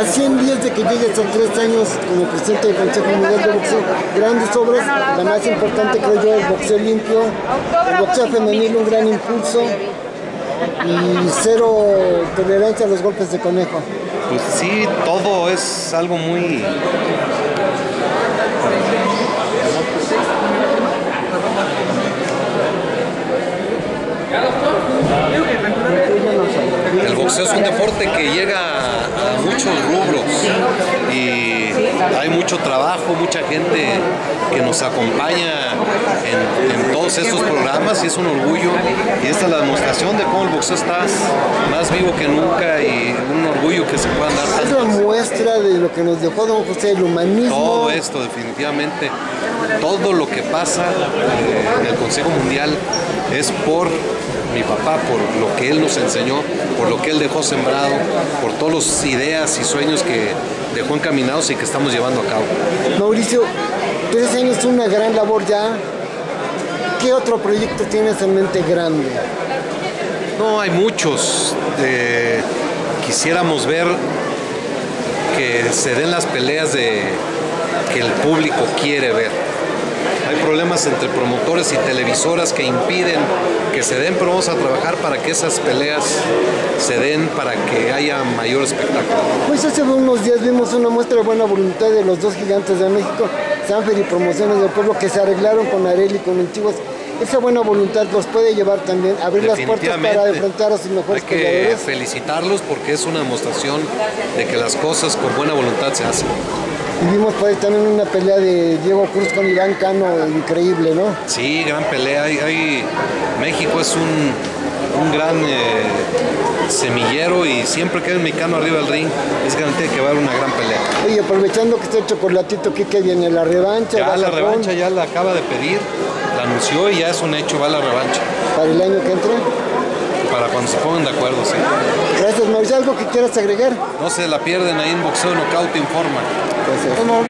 A 100 días de que llegues a tres años como presidente del Consejo Mundial de Boxeo, grandes obras, la más importante creo yo el boxeo limpio, boxeo femenil un gran impulso y cero tolerancia a los golpes de conejo. Pues sí, todo es algo muy El boxeo es un deporte que llega a muchos rubros y hay mucho trabajo, mucha gente que nos acompaña en, todos estos programas y es un orgullo y esta es la demostración de cómo el boxeo está más vivo que nunca y un orgullo que se puedan dar. Es una muestra de lo que nos dejó don José, el humanismo. Todo esto definitivamente, todo lo que pasa eh, en el Consejo Mundial es por mi papá, por lo que él nos enseñó, por lo que él dejó sembrado, por todas las ideas y sueños que dejó encaminados y que estamos llevando a cabo. Mauricio, tres años es una gran labor ya. ¿Qué otro proyecto tienes en mente grande? No, hay muchos. quisiéramos ver que se den las peleas de que el público quiere ver hay problemas entre promotores y televisoras que impiden que se den, pero vamos a trabajar para que esas peleas se den para que haya mayor espectáculo. Pues hace unos días vimos una muestra de buena voluntad de los dos gigantes de México, Sanfer y Promociones del Pueblo, que se arreglaron con Areli y con Antiguos. Esa buena voluntad los puede llevar también a abrir las puertas para enfrentar a sus mejores Hay que felicitarlos porque es una demostración de que las cosas con buena voluntad se hacen. Vivimos por ahí también una pelea de Diego Cruz con Iván Cano, increíble, ¿no? Sí, gran pelea. Hay, México es un, gran eh, semillero y siempre que hay un mexicano arriba del ring es garantía que va a haber una gran pelea. Oye, aprovechando que está el chocolatito, ¿qué, viene? ¿La revancha? Ya la revancha ya la acaba de pedir, la anunció y ya es un hecho, va la revancha. ¿Para el año que entra? Para cuando se pongan de acuerdo, sí. Mauricio. ¿Algo que quieras agregar? No se la pierden ahí en Boxeo Knockout Informa.